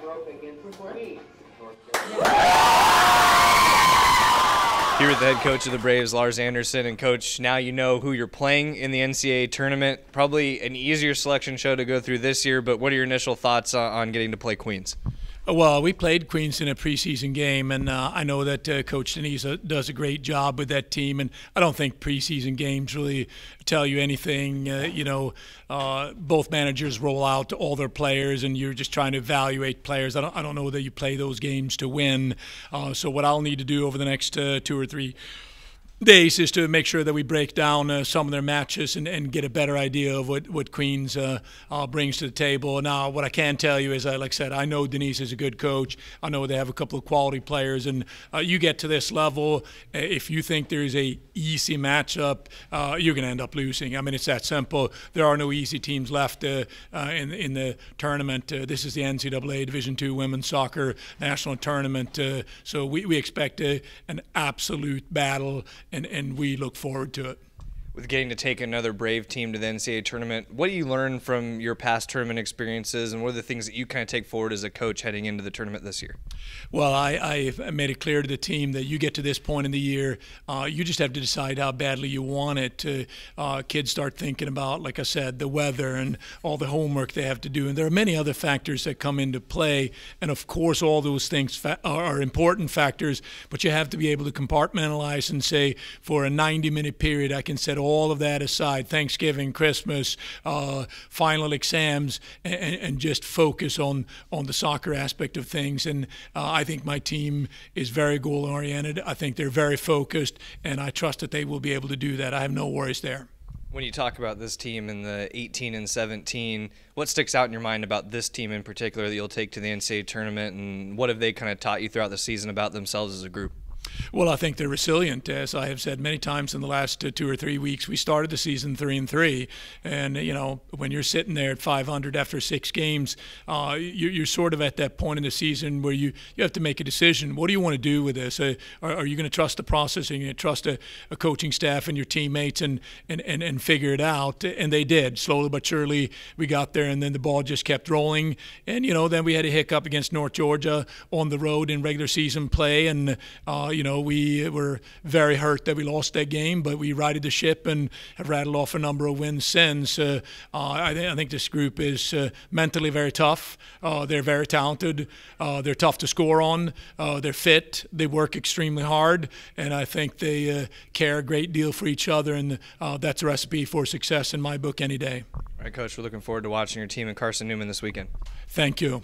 broke against Queens. Mm-hmm. Here with the head coach of the Braves, Lars Andersson, and coach, now you know who you're playing in the NCAA tournament. Probably an easier selection show to go through this year, but what are your initial thoughts on getting to play Queens? Well, we played Queens in a preseason game, and uh, I know that uh, Coach Denise uh, does a great job with that team. And I don't think preseason games really tell you anything. Uh, you know, uh, both managers roll out all their players, and you're just trying to evaluate players. I don't, I don't know that you play those games to win. Uh, so what I'll need to do over the next two or three days is to make sure that we break down uh, some of their matches and, and get a better idea of what, what Queens uh, uh, brings to the table. Now, what I can tell you is, uh, like I said, I know Denise is a good coach. I know they have a couple of quality players, and uh, you get to this level, uh, if you think there's a easy matchup, you're going to end up losing. I mean, it's that simple. There are no easy teams left in in the tournament. this is the NCAA Division II Women's Soccer National Tournament, so we, we expect a, an absolute battle and, and we look forward to it with getting to take another Brave team to the NCAA tournament. What do you learn from your past tournament experiences, and what are the things that you kind of take forward as a coach heading into the tournament this year? Well, I, I made it clear to the team that you get to this point in the year, uh, you just have to decide how badly you want it. To, uh, kids start thinking about, like I said, the weather and all the homework they have to do, and there are many other factors that come into play. And of course, all those things are important factors, but you have to be able to compartmentalize and say, for a 90-minute period, I can set all all of that aside, Thanksgiving, Christmas, uh, final exams, and, and, just focus on, on the soccer aspect of things. And uh, I think my team is very goal oriented. I think they're very focused, and I trust that they will be able to do that. I have no worries there. When you talk about this team in the 18 and 17, what sticks out in your mind about this team in particular that you'll take to the NCAA tournament, and what have they kind of taught you throughout the season about themselves as a group? Well, I think they're resilient, as I have said many times in the last uh, two or three weeks. We started the season three and three, and you know when you're sitting there at 500 after six games, uh, you, are sort of at that point in the season where you you have to make a decision. What do you want to do with this? Uh, are, are, you going to trust the process? Are you going to trust a, a, coaching staff and your teammates and, and and and figure it out? And they did slowly but surely. We got there, and then the ball just kept rolling. And you know then we had a hiccup against North Georgia on the road in regular season play, and uh, you know, we were very hurt that we lost that game, but we righted the ship and have rattled off a number of wins since. Uh, uh, I, th- I, think this group is uh, mentally very tough. Uh, they're very talented. Uh, they're tough to score on. Uh, they're fit. They work extremely hard, and I think they care a great deal for each other, and that's a recipe for success in my book any day. All right, Coach, we're looking forward to watching your team in Carson Newman this weekend. Thank you.